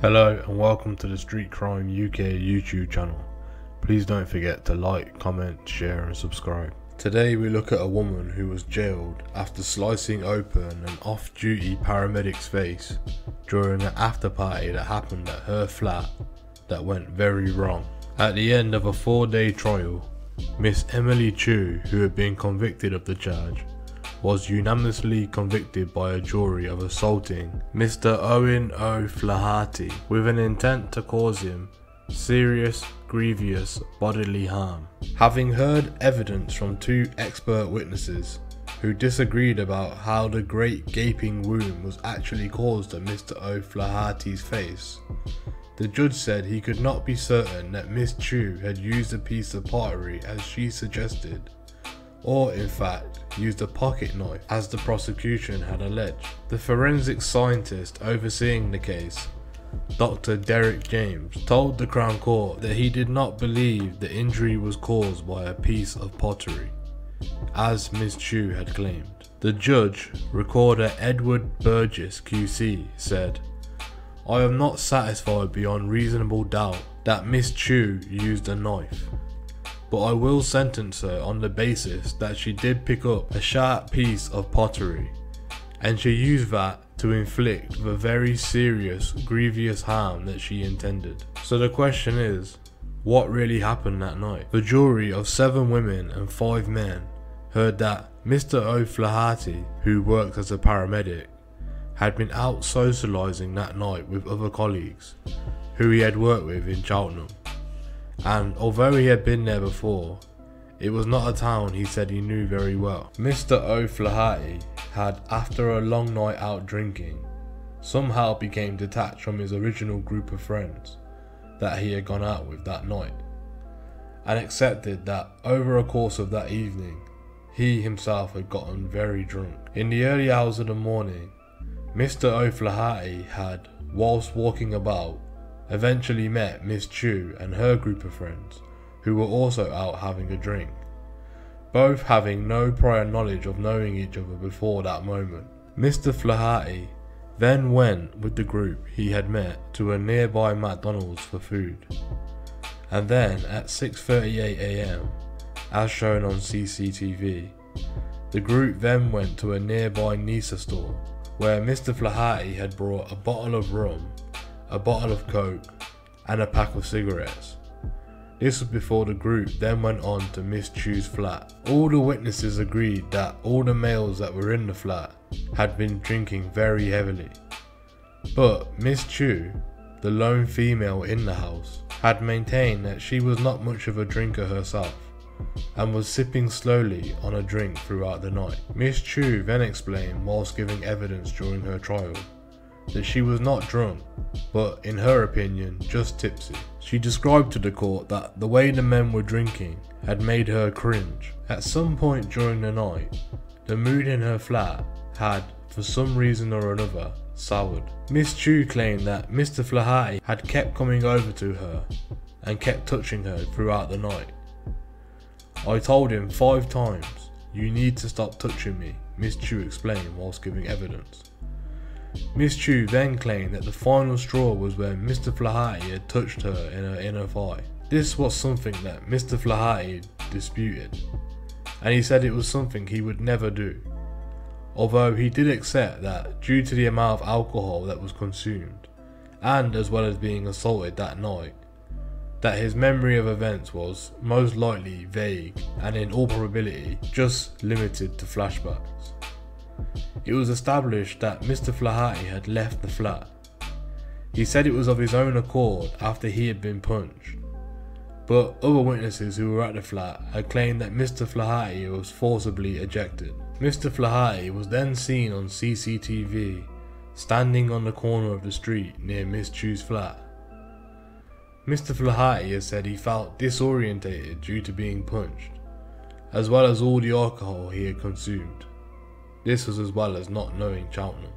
Hello and welcome to the Street Crime UK YouTube channel. Please don't forget to like, comment, share and subscribe. Today we look at a woman who was jailed after slicing open an off-duty paramedic's face during an after party that happened at her flat that went very wrong. At the end of a four-day trial, Miss Emily Chew, who had been convicted of the charge, was unanimously convicted by a jury of assaulting Mr. Owen O'Flaherty with an intent to cause him serious, grievous bodily harm. Having heard evidence from two expert witnesses who disagreed about how the great gaping wound was actually caused at Mr. O'Flaherty's face, the judge said he could not be certain that Miss Chew had used a piece of pottery as she suggested or in fact used a pocket knife as the prosecution had alleged. The forensic scientist overseeing the case, Dr. Derek James, told the Crown Court that he did not believe the injury was caused by a piece of pottery, as Ms. Chew had claimed. The judge, recorder Edward Burgess QC, said, I am not satisfied beyond reasonable doubt that Miss Chew used a knife but I will sentence her on the basis that she did pick up a sharp piece of pottery and she used that to inflict the very serious, grievous harm that she intended. So the question is, what really happened that night? The jury of seven women and five men heard that Mr. O'Flaherty, who worked as a paramedic, had been out socialising that night with other colleagues who he had worked with in Cheltenham and although he had been there before, it was not a town he said he knew very well. Mr. O'Flaherty had, after a long night out drinking, somehow became detached from his original group of friends that he had gone out with that night, and accepted that over a course of that evening, he himself had gotten very drunk. In the early hours of the morning, Mr. O'Flaherty had, whilst walking about, eventually met Miss Chew and her group of friends, who were also out having a drink, both having no prior knowledge of knowing each other before that moment. Mr. Flaherty then went with the group he had met to a nearby McDonald's for food, and then at 6.38am, as shown on CCTV, the group then went to a nearby Nisa store where Mr. Flaherty had brought a bottle of rum a bottle of coke, and a pack of cigarettes. This was before the group then went on to Miss Chew's flat. All the witnesses agreed that all the males that were in the flat had been drinking very heavily. But Miss Chew, the lone female in the house, had maintained that she was not much of a drinker herself and was sipping slowly on a drink throughout the night. Miss Chew then explained whilst giving evidence during her trial that she was not drunk, but in her opinion, just tipsy. She described to the court that the way the men were drinking had made her cringe. At some point during the night, the mood in her flat had, for some reason or another, soured. Miss Chew claimed that Mr. Flaherty had kept coming over to her and kept touching her throughout the night. I told him five times, you need to stop touching me, Miss Chew explained whilst giving evidence. Miss Chew then claimed that the final straw was when Mr. Flaherty had touched her in her inner thigh. This was something that Mr. Flaherty disputed, and he said it was something he would never do. Although he did accept that due to the amount of alcohol that was consumed, and as well as being assaulted that night, that his memory of events was most likely vague and in all probability just limited to flashbacks. It was established that Mr. Flaherty had left the flat. He said it was of his own accord after he had been punched. But other witnesses who were at the flat had claimed that Mr. Flaherty was forcibly ejected. Mr. Flaherty was then seen on CCTV standing on the corner of the street near Miss Chew's flat. Mr. Flaherty has said he felt disorientated due to being punched, as well as all the alcohol he had consumed. This was as well as not knowing Cheltenham.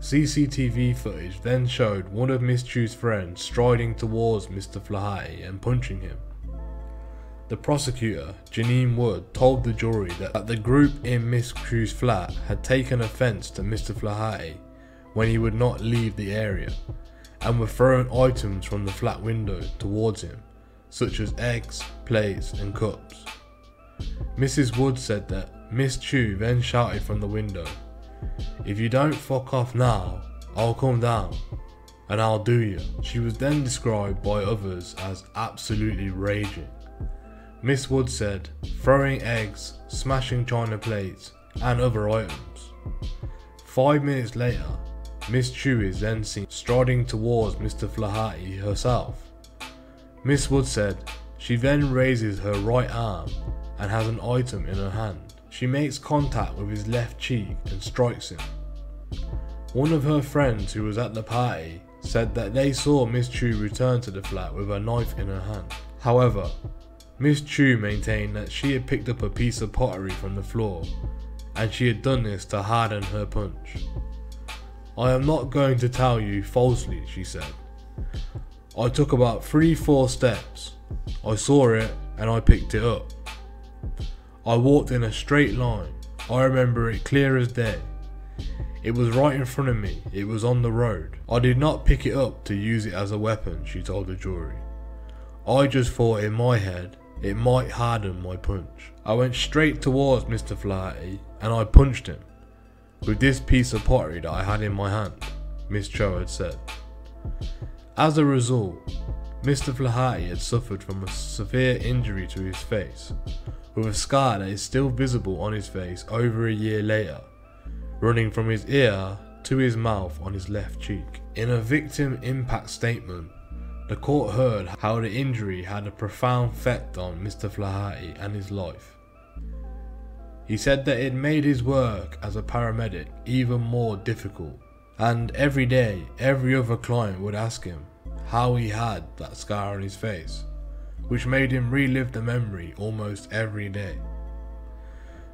CCTV footage then showed one of Miss Chew's friends striding towards Mr. Flaherty and punching him. The prosecutor, Janine Wood, told the jury that the group in Miss Chew's flat had taken offence to Mr. Flaherty when he would not leave the area, and were throwing items from the flat window towards him, such as eggs, plates, and cups. Mrs. Wood said that Miss Chew then shouted from the window, If you don't fuck off now, I'll come down and I'll do you. She was then described by others as absolutely raging. Miss Wood said, throwing eggs, smashing china plates, and other items. Five minutes later, Miss Chew is then seen striding towards Mr. Flaherty herself. Miss Wood said she then raises her right arm and has an item in her hand. She makes contact with his left cheek and strikes him. One of her friends who was at the party said that they saw Miss Chew return to the flat with a knife in her hand. However, Miss Chew maintained that she had picked up a piece of pottery from the floor and she had done this to harden her punch. I am not going to tell you falsely, she said. I took about three, four steps. I saw it and I picked it up. I walked in a straight line. I remember it clear as day. It was right in front of me, it was on the road. I did not pick it up to use it as a weapon, she told the jury. I just thought in my head it might harden my punch. I went straight towards Mr. Flaherty and I punched him with this piece of pottery that I had in my hand, Miss Chew had said. As a result, Mr. Flaherty had suffered from a severe injury to his face, with a scar that is still visible on his face over a year later running from his ear to his mouth on his left cheek. In a victim impact statement, the court heard how the injury had a profound effect on Mr. Flaherty and his life. He said that it made his work as a paramedic even more difficult, and every day, every other client would ask him how he had that scar on his face, which made him relive the memory almost every day.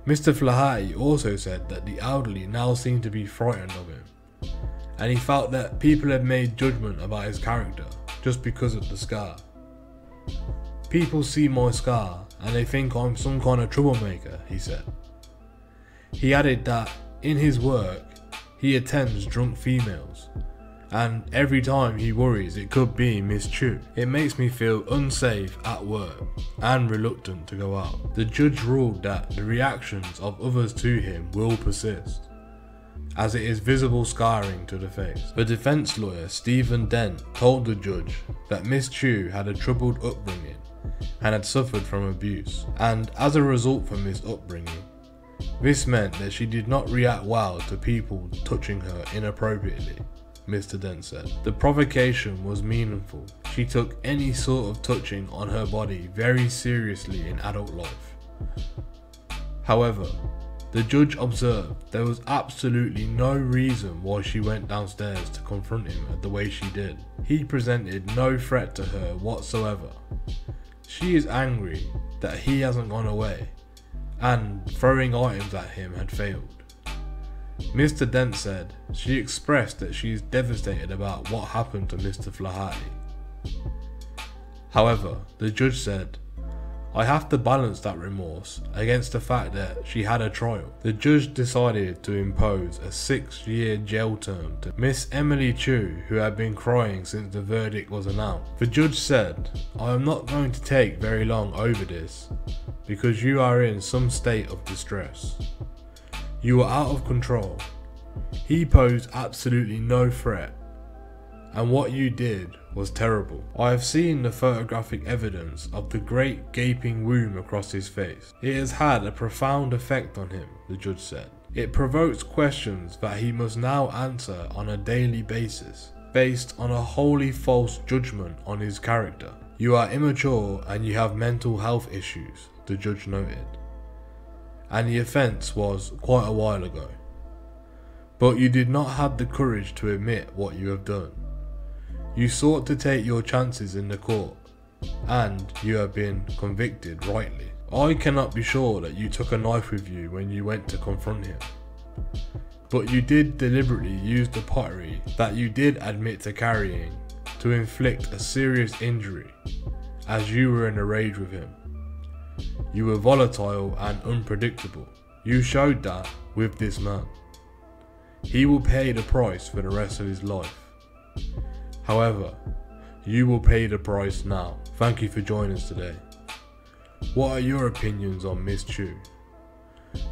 Mr. Flaherty also said that the elderly now seemed to be frightened of him, and he felt that people had made judgment about his character just because of the scar. People see my scar and they think I'm some kind of troublemaker, he said. He added that in his work, he attends drunk females and every time he worries it could be Miss Chew. It makes me feel unsafe at work and reluctant to go out. The judge ruled that the reactions of others to him will persist, as it is visible scarring to the face. The defense lawyer Stephen Dent told the judge that Miss Chew had a troubled upbringing and had suffered from abuse, and as a result from this upbringing, this meant that she did not react well to people touching her inappropriately. Mr. Dent said. The provocation was meaningful. She took any sort of touching on her body very seriously in adult life. However, the judge observed there was absolutely no reason why she went downstairs to confront him the way she did. He presented no threat to her whatsoever. She is angry that he hasn't gone away, and throwing items at him had failed. Mr. Dent said she expressed that she is devastated about what happened to Mr. Flaherty. However, the judge said, I have to balance that remorse against the fact that she had a trial. The judge decided to impose a six year jail term to Miss Emily Chew, who had been crying since the verdict was announced. The judge said, I am not going to take very long over this because you are in some state of distress. You were out of control. He posed absolutely no threat. And what you did was terrible. I have seen the photographic evidence of the great gaping wound across his face. It has had a profound effect on him, the judge said. It provokes questions that he must now answer on a daily basis, based on a wholly false judgment on his character. You are immature and you have mental health issues, the judge noted and the offence was quite a while ago. But you did not have the courage to admit what you have done. You sought to take your chances in the court, and you have been convicted rightly. I cannot be sure that you took a knife with you when you went to confront him. But you did deliberately use the pottery that you did admit to carrying to inflict a serious injury, as you were in a rage with him. You were volatile and unpredictable. You showed that with this man. He will pay the price for the rest of his life. However, you will pay the price now. Thank you for joining us today. What are your opinions on Miss Chew?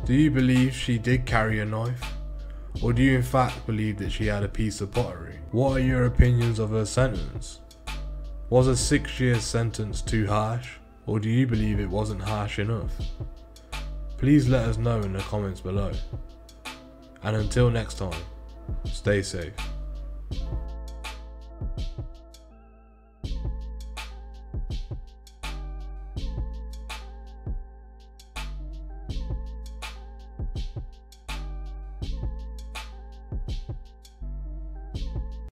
Do you believe she did carry a knife? Or do you in fact believe that she had a piece of pottery? What are your opinions of her sentence? Was a six year sentence too harsh? Or do you believe it wasn't harsh enough? Please let us know in the comments below. And until next time, stay safe.